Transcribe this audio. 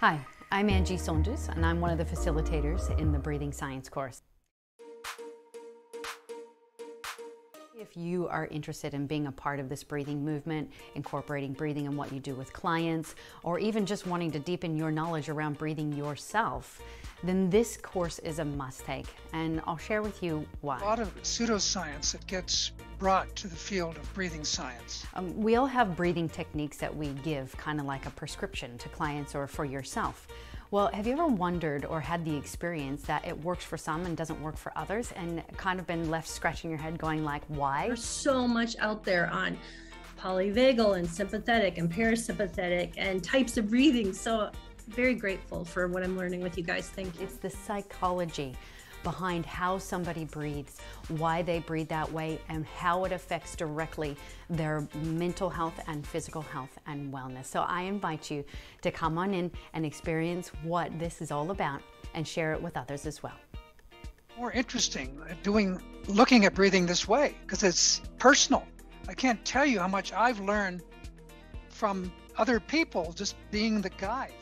Hi, I'm Angie Saunders, and I'm one of the facilitators in the Breathing Science course. If you are interested in being a part of this breathing movement, incorporating breathing in what you do with clients, or even just wanting to deepen your knowledge around breathing yourself, then this course is a must take. And I'll share with you why. A lot of pseudoscience that gets brought to the field of breathing science. Um, we all have breathing techniques that we give, kind of like a prescription to clients or for yourself. Well, have you ever wondered or had the experience that it works for some and doesn't work for others and kind of been left scratching your head going like, why? There's so much out there on polyvagal and sympathetic and parasympathetic and types of breathing. So very grateful for what I'm learning with you guys. Thank you. It's the psychology behind how somebody breathes, why they breathe that way, and how it affects directly their mental health and physical health and wellness. So I invite you to come on in and experience what this is all about and share it with others as well. More interesting uh, doing looking at breathing this way because it's personal. I can't tell you how much I've learned from other people just being the guide.